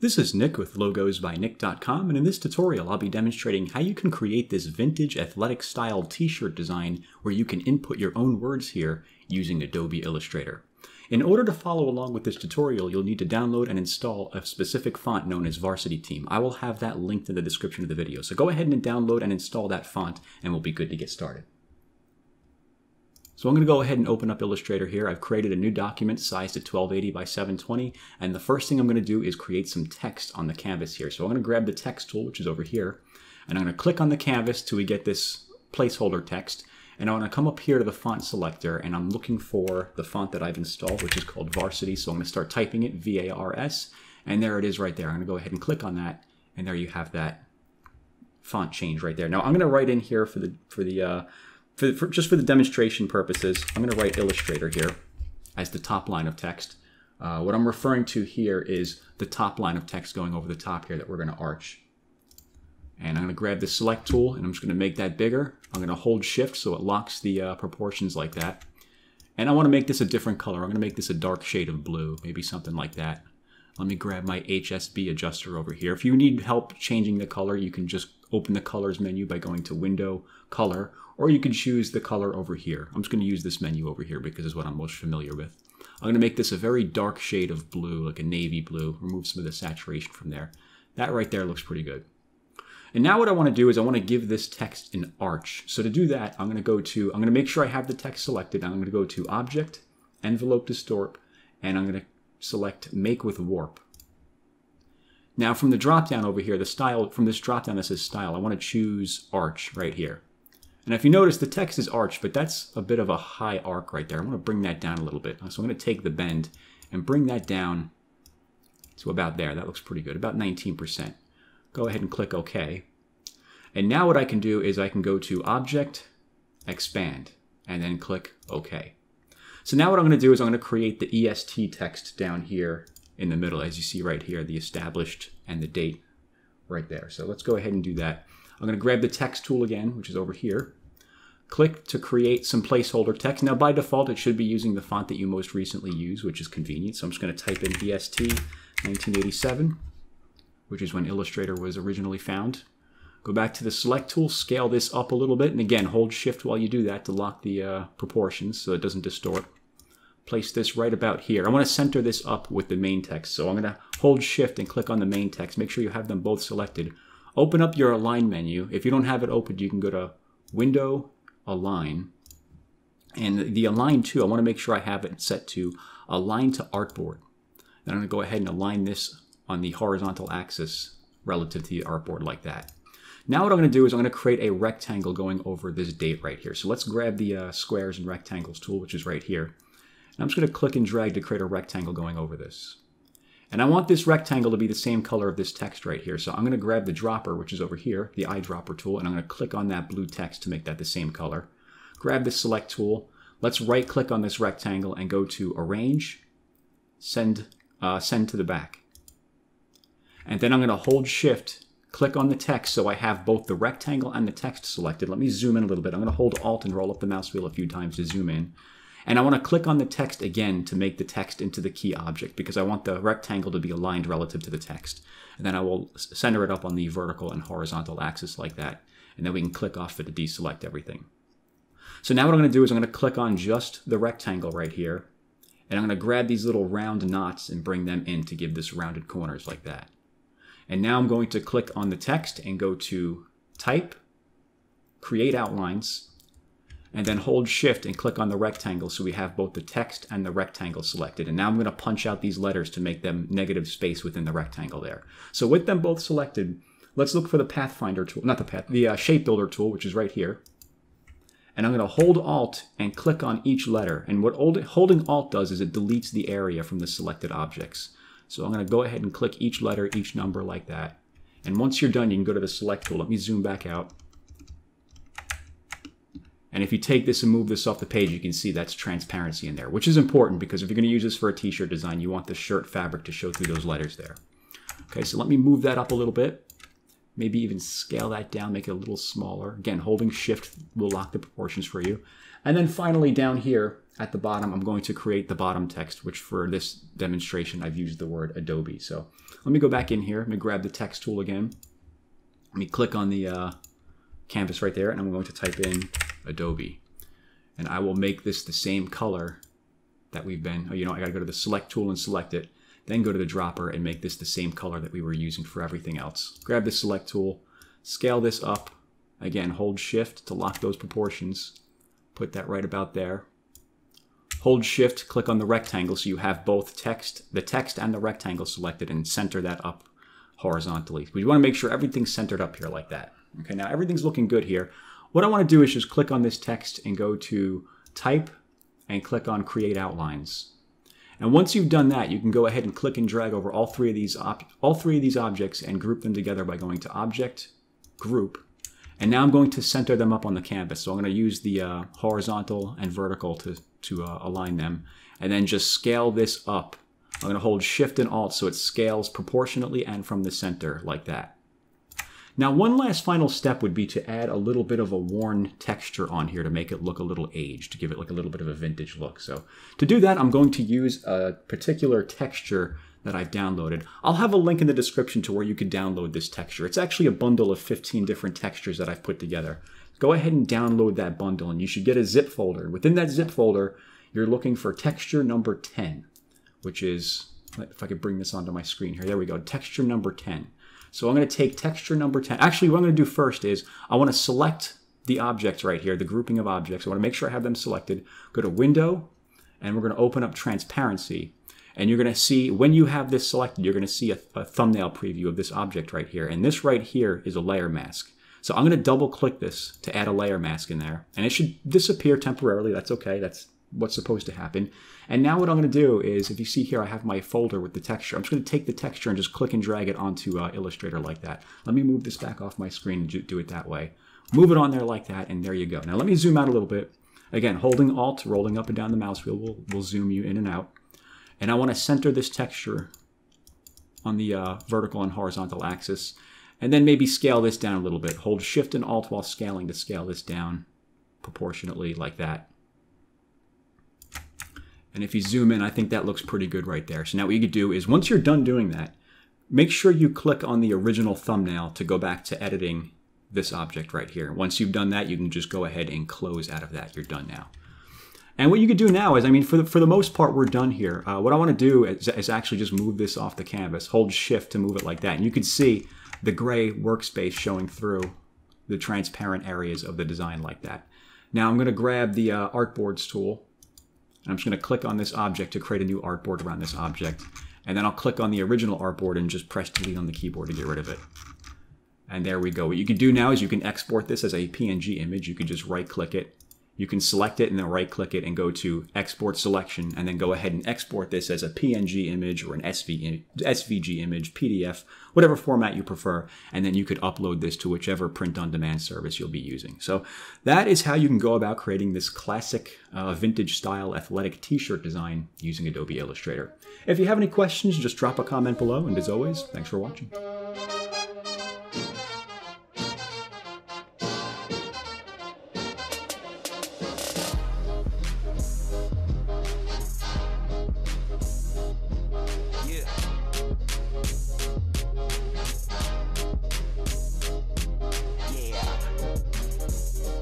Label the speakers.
Speaker 1: This is Nick with Logos by Nick.com, and in this tutorial I'll be demonstrating how you can create this vintage athletic style t-shirt design where you can input your own words here using Adobe Illustrator. In order to follow along with this tutorial you'll need to download and install a specific font known as Varsity Team. I will have that linked in the description of the video so go ahead and download and install that font and we'll be good to get started. So I'm going to go ahead and open up Illustrator here. I've created a new document sized at 1280 by 720. And the first thing I'm going to do is create some text on the canvas here. So I'm going to grab the text tool, which is over here. And I'm going to click on the canvas till we get this placeholder text. And I want to come up here to the font selector and I'm looking for the font that I've installed, which is called Varsity. So I'm going to start typing it, V-A-R-S. And there it is right there. I'm going to go ahead and click on that. And there you have that font change right there. Now I'm going to write in here for the, for the, uh, for, for, just for the demonstration purposes, I'm going to write Illustrator here as the top line of text. Uh, what I'm referring to here is the top line of text going over the top here that we're going to arch. And I'm going to grab the select tool and I'm just going to make that bigger. I'm going to hold shift so it locks the uh, proportions like that. And I want to make this a different color. I'm going to make this a dark shade of blue, maybe something like that. Let me grab my HSB adjuster over here. If you need help changing the color, you can just open the colors menu by going to window color or you can choose the color over here. I'm just going to use this menu over here because it's what I'm most familiar with. I'm going to make this a very dark shade of blue, like a navy blue, remove some of the saturation from there. That right there looks pretty good. And now what I want to do is I want to give this text an arch. So to do that, I'm going to go to, I'm going to make sure I have the text selected. I'm going to go to Object, Envelope Distort, and I'm going to select Make with Warp. Now from the drop down over here, the style, from this drop down that says Style, I want to choose Arch right here. And if you notice, the text is arched, but that's a bit of a high arc right there. I want to bring that down a little bit. So I'm going to take the bend and bring that down to about there. That looks pretty good, about 19%. Go ahead and click OK. And now what I can do is I can go to Object, Expand, and then click OK. So now what I'm going to do is I'm going to create the EST text down here in the middle, as you see right here, the established and the date right there. So let's go ahead and do that. I'm going to grab the text tool again, which is over here. Click to create some placeholder text. Now, by default, it should be using the font that you most recently use, which is convenient. So I'm just going to type in EST 1987, which is when Illustrator was originally found. Go back to the select tool, scale this up a little bit, and again, hold shift while you do that to lock the uh, proportions so it doesn't distort. Place this right about here. I want to center this up with the main text. So I'm going to hold shift and click on the main text. Make sure you have them both selected. Open up your align menu. If you don't have it opened, you can go to Window, Align. And the align to, I want to make sure I have it set to align to artboard. Then I'm going to go ahead and align this on the horizontal axis relative to the artboard like that. Now what I'm going to do is I'm going to create a rectangle going over this date right here. So let's grab the uh, squares and rectangles tool, which is right here. I'm just going to click and drag to create a rectangle going over this. And I want this rectangle to be the same color of this text right here. So I'm going to grab the dropper, which is over here, the eyedropper tool, and I'm going to click on that blue text to make that the same color. Grab the select tool. Let's right click on this rectangle and go to arrange, send, uh, send to the back. And then I'm going to hold shift, click on the text so I have both the rectangle and the text selected. Let me zoom in a little bit. I'm going to hold alt and roll up the mouse wheel a few times to zoom in. And I want to click on the text again to make the text into the key object because I want the rectangle to be aligned relative to the text. And then I will center it up on the vertical and horizontal axis like that. And then we can click off it to deselect everything. So now what I'm going to do is I'm going to click on just the rectangle right here. And I'm going to grab these little round knots and bring them in to give this rounded corners like that. And now I'm going to click on the text and go to Type, Create Outlines, and then hold shift and click on the rectangle so we have both the text and the rectangle selected. And now I'm going to punch out these letters to make them negative space within the rectangle there. So with them both selected, let's look for the Pathfinder tool, not the path, the uh, Shape Builder tool, which is right here. And I'm going to hold Alt and click on each letter. And what holding Alt does is it deletes the area from the selected objects. So I'm going to go ahead and click each letter, each number like that. And once you're done, you can go to the Select tool. Let me zoom back out. And if you take this and move this off the page, you can see that's transparency in there, which is important because if you're going to use this for a t-shirt design, you want the shirt fabric to show through those letters there. Okay, so let me move that up a little bit. Maybe even scale that down, make it a little smaller. Again, holding shift will lock the proportions for you. And then finally down here at the bottom, I'm going to create the bottom text, which for this demonstration, I've used the word Adobe. So let me go back in here. Let me grab the text tool again. Let me click on the uh, canvas right there, and I'm going to type in Adobe. And I will make this the same color that we've been, oh, you know, I gotta go to the select tool and select it, then go to the dropper and make this the same color that we were using for everything else. Grab the select tool, scale this up, again, hold shift to lock those proportions, put that right about there. Hold shift, click on the rectangle so you have both text, the text and the rectangle selected and center that up horizontally. We want to make sure everything's centered up here like that. Okay, now everything's looking good here. What I want to do is just click on this text and go to type and click on create outlines. And once you've done that, you can go ahead and click and drag over all three of these all three of these objects and group them together by going to object, group, and now I'm going to center them up on the canvas. So I'm going to use the uh, horizontal and vertical to, to uh, align them, and then just scale this up. I'm going to hold Shift and Alt so it scales proportionately and from the center like that. Now, one last final step would be to add a little bit of a worn texture on here to make it look a little aged, to give it like a little bit of a vintage look. So to do that, I'm going to use a particular texture that I've downloaded. I'll have a link in the description to where you can download this texture. It's actually a bundle of 15 different textures that I've put together. Go ahead and download that bundle and you should get a zip folder. Within that zip folder, you're looking for texture number 10, which is, if I could bring this onto my screen here, there we go, texture number 10. So I'm going to take texture number 10. Actually, what I'm going to do first is I want to select the objects right here, the grouping of objects. I want to make sure I have them selected. Go to Window, and we're going to open up Transparency. And you're going to see, when you have this selected, you're going to see a, a thumbnail preview of this object right here. And this right here is a layer mask. So I'm going to double click this to add a layer mask in there. And it should disappear temporarily. That's okay. That's what's supposed to happen. And now what I'm going to do is, if you see here, I have my folder with the texture. I'm just going to take the texture and just click and drag it onto uh, Illustrator like that. Let me move this back off my screen and do it that way. Move it on there like that, and there you go. Now let me zoom out a little bit. Again, holding Alt, rolling up and down the mouse wheel will, will zoom you in and out. And I want to center this texture on the uh, vertical and horizontal axis. And then maybe scale this down a little bit. Hold Shift and Alt while scaling to scale this down proportionately like that. And if you zoom in, I think that looks pretty good right there. So now what you could do is once you're done doing that, make sure you click on the original thumbnail to go back to editing this object right here. Once you've done that, you can just go ahead and close out of that. You're done now. And what you could do now is, I mean, for the, for the most part, we're done here. Uh, what I want to do is, is actually just move this off the canvas. Hold shift to move it like that. And you can see the gray workspace showing through the transparent areas of the design like that. Now I'm going to grab the uh, artboards tool I'm just going to click on this object to create a new artboard around this object. And then I'll click on the original artboard and just press delete on the keyboard to get rid of it. And there we go. What you can do now is you can export this as a PNG image. You can just right click it, you can select it and then right click it and go to export selection and then go ahead and export this as a PNG image or an SV, SVG image, PDF, whatever format you prefer. And then you could upload this to whichever print on demand service you'll be using. So that is how you can go about creating this classic uh, vintage style athletic t-shirt design using Adobe Illustrator. If you have any questions, just drop a comment below. And as always, thanks for watching.